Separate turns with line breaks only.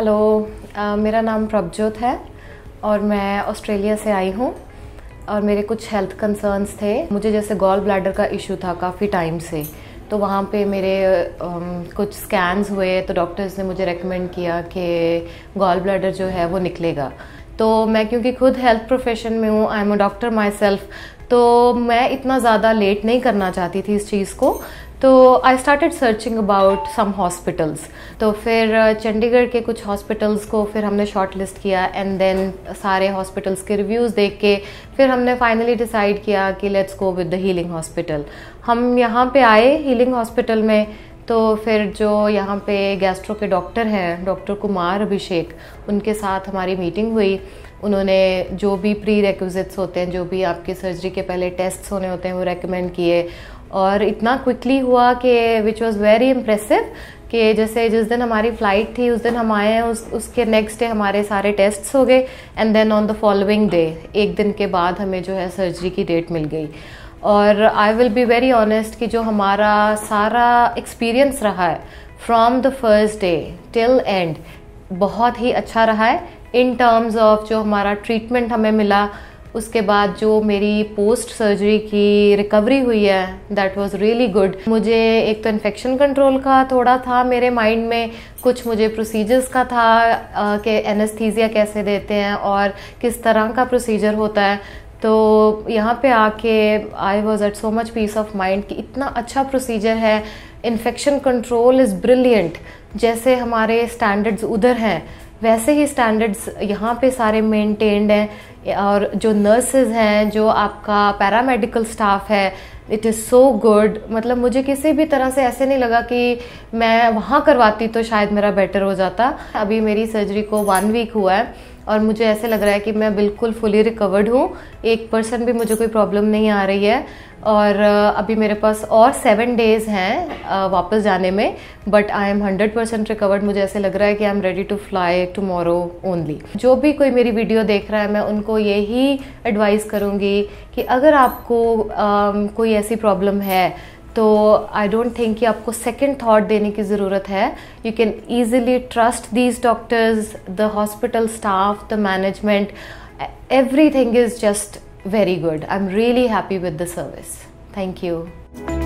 Hello uh, मेरा नाम प्रभजोत है और मैं ऑस्ट्रेलिया से आई हूँ और मेरे कुछ हेल्थ कंसर्न्स थे। मुझे जैसे गॉल ब्लैडर का इशू था काफ़ी टाइम से। तो वहाँ पे मेरे um, कुछ स्कैन्स हुए तो डॉक्टर्स ने मुझे रेकमेंड किया कि गॉल ब्लैडर जो है वो निकलेगा। तो मैं क्योंकि खुद हेल्थ प्रोफेशन में हूँ I am a doctor myself तो मैं इतना ज़्यादा लेट नहीं करना चाहती थी इस चीज़ को। तो I started searching about some hospitals तो फिर चंडीगढ़ के कुछ हॉस्पिटल्स को फिर हमने शॉर्ट लिस्ट किया एंड देन सारे हॉस्पिटल्स के रिव्यूज़ देख के फिर हमने फाइनली डिसाइड किया कि let's go with the healing hospital हम यहाँ पे आए हीलिंग हॉस्पिटल में तो फिर जो यहाँ पे गैस्ट्रो के डॉक्टर हैं डॉक्टर कुमार अभिषेक, उनके साथ हमारी मीटिंग हुई। उन्होंने जो भी प्री रेक्विजिट्स होते हैं, जो भी आपके सर्जरी के पहले टेस्ट होने होते हैं, वो रेकमेंड किए। और इतना क्विकली हुआ कि विच वॉज़ वेरी इम्प्रेसिव कि जैसे जिस दिन हमारी फ़्लाइट थी, उस दिन हम आए, उस, उसके नेक्स्ट डे हमारे सारे टेस्ट्स हो गए and then on the following day एक दिन के बाद हमें जो है सर्जरी की डेट मिल गई। और I will be very honest कि जो हमारा सारा एक्सपीरियंस रहा है from the first day till end बहुत ही अच्छा रहा है इन टर्म्स ऑफ़ जो हमारा ट्रीटमेंट हमें मिला उसके बाद जो मेरी पोस्ट सर्जरी की रिकवरी हुई है दैट वाज रियली गुड मुझे एक तो इन्फेक्शन कंट्रोल का थोड़ा था मेरे माइंड में, कुछ मुझे प्रोसीजर्स का था कि एनेस्थीजिया कैसे देते हैं और किस तरह का प्रोसीजर होता है। तो यहाँ पे आके I was at so much peace of mind कि इतना अच्छा प्रोसीजर है। इन्फेक्शन कंट्रोल इज़ ब्रिलियंट जैसे हमारे स्टैंडर्ड्स उधर हैं वैसे ही स्टैंडर्ड्स यहाँ पे सारे मेंटेन्ड हैं और जो नर्सेज हैं, जो आपका पैरामेडिकल स्टाफ है इट इज़ सो गुड मतलब मुझे किसी भी तरह से ऐसे नहीं लगा कि मैं वहाँ करवाती तो शायद मेरा बेटर हो जाता। अभी मेरी सर्जरी को वन वीक हुआ है और मुझे ऐसे लग रहा है कि मैं बिल्कुल फुली रिकवर्ड हूँ। एक परसेंट भी मुझे कोई प्रॉब्लम नहीं आ रही है। और अभी मेरे पास और सेवन डेज़ हैं वापस जाने में। But I am hundred percent recovered मुझे ऐसे लग रहा है कि I am ready to fly tomorrow only जो भी कोई मेरी वीडियो देख रहा है मैं उनको यही एडवाइस करूँगी कि अगर आपको uh, कोई ऐसी प्रॉब्लम है तो आई डोंट थिंक कि आपको सेकेंड थाट देने की ज़रूरत है। You can easily trust these doctors the hospital staff the management everything is just very good I am really happy with the service thank you.